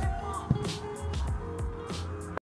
Come on.